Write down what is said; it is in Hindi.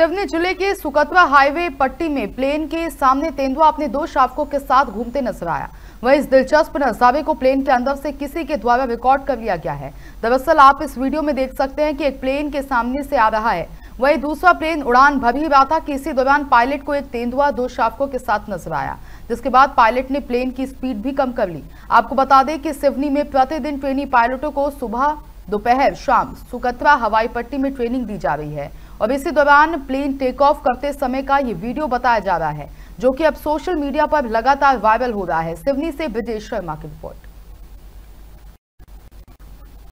सिवनी ज़िले के सुकतवा हाईवे पट्टी में प्लेन के सामने तेंदुआ अपने दो शावकों के साथ घूमते नज़र आया। वह इस दिलचस्प नजारे को प्लेन के अंदर से किसी के द्वारा रिकॉर्ड कर लिया गया है। दरअसल आप इस वीडियो में देख सकते हैं कि एक प्लेन के सामने से आ रहा है। वही दूसरा प्लेन उड़ान भर ही रहा था कि इसी दौरान पायलट को एक तेंदुआ दो शावकों के साथ नज़र आया, जिसके बाद पायलट ने प्लेन की स्पीड भी कम कर ली। आपको बता दें कि सिवनी में प्रतिदिन ट्रेनी पायलटों को सुबह, दोपहर, शाम सुकत्रा हवाई पट्टी में ट्रेनिंग दी जा रही है। और इसी दौरान प्लेन टेक ऑफ़ करते समय का ये वीडियो बताया जा रहा है, जो कि अब सोशल मीडिया पर लगातार वायरल हो रहा है। सिवनी से ब्रिजेश शर्मा की रिपोर्ट